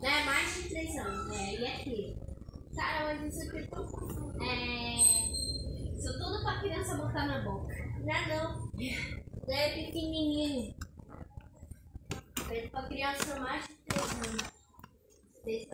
Né? Mais de três anos. É, e aqui. Cara, mas isso aqui é tão É. Isso tudo pra criança botar na boca. Não, não. É pequenininho. Feito pra criança mais de três anos. Desse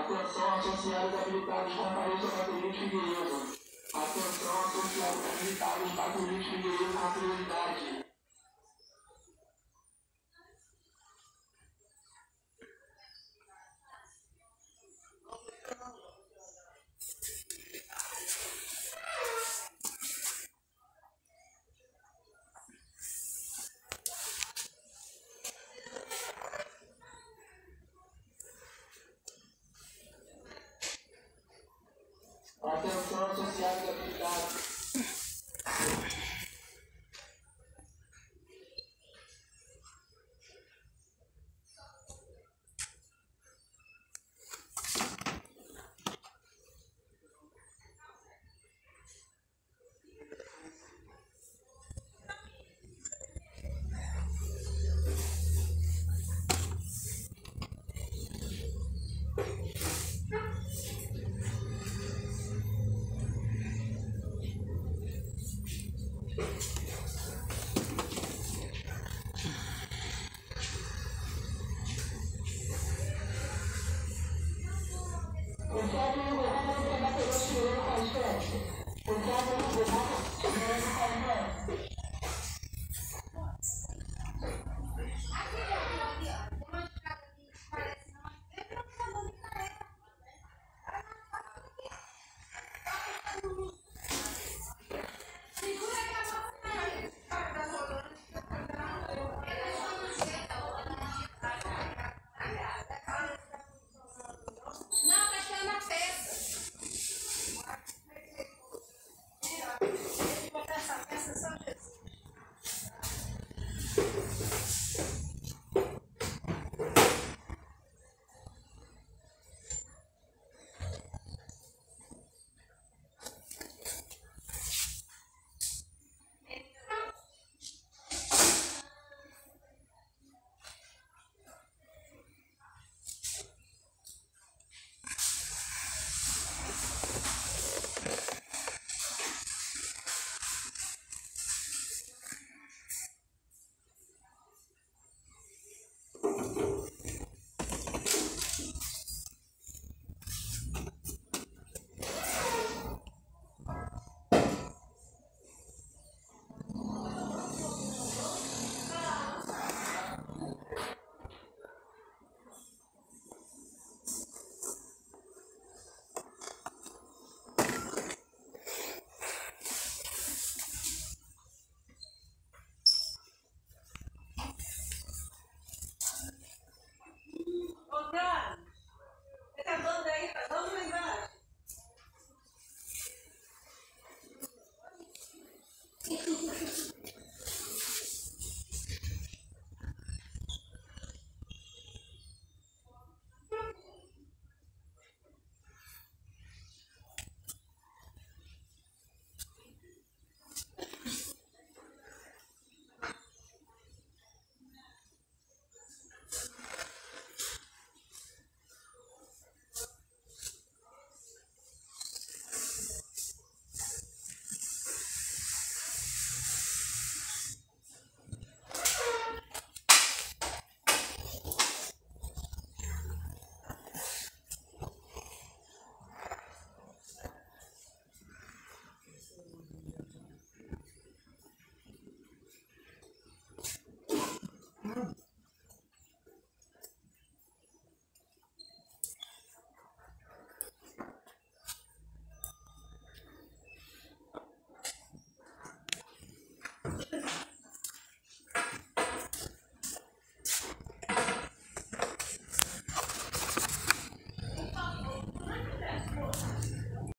Atenção associados habilitados com aparelho Catarina Figueiredo. Atenção associados habilitados Catarina Figueiredo com prioridade. Atenção associados